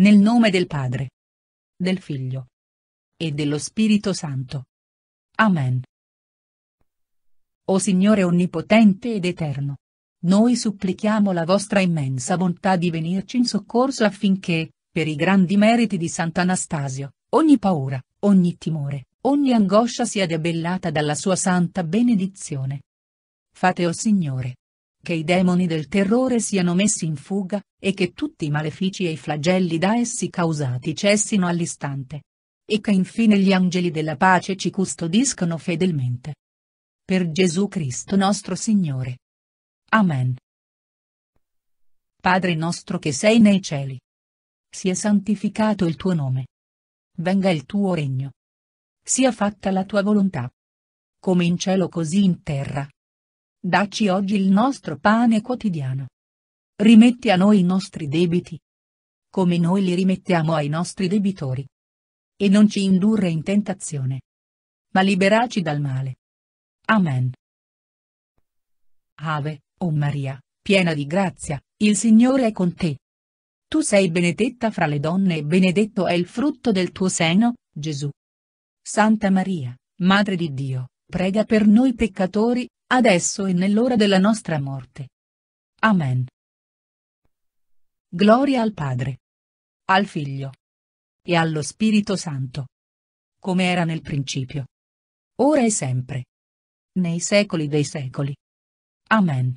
Nel nome del Padre, del Figlio e dello Spirito Santo. Amen. O Signore Onnipotente ed Eterno. Noi supplichiamo la vostra immensa bontà di venirci in soccorso affinché, per i grandi meriti di Sant'Anastasio, ogni paura, ogni timore, ogni angoscia sia debellata dalla sua santa benedizione. Fate o Signore, che i demoni del terrore siano messi in fuga, e che tutti i malefici e i flagelli da essi causati cessino all'istante. E che infine gli angeli della pace ci custodiscano fedelmente. Per Gesù Cristo nostro Signore. Amen. Padre nostro che sei nei cieli. Sia santificato il tuo nome. Venga il tuo regno. Sia fatta la tua volontà. Come in cielo così in terra. Dacci oggi il nostro pane quotidiano. Rimetti a noi i nostri debiti. Come noi li rimettiamo ai nostri debitori. E non ci indurre in tentazione. Ma liberaci dal male. Amen. Ave, o Maria, piena di grazia, il Signore è con te. Tu sei benedetta fra le donne e benedetto è il frutto del tuo seno, Gesù. Santa Maria, Madre di Dio, prega per noi peccatori, adesso e nell'ora della nostra morte. Amen. Gloria al Padre, al Figlio e allo Spirito Santo, come era nel principio, ora e sempre, nei secoli dei secoli. Amen.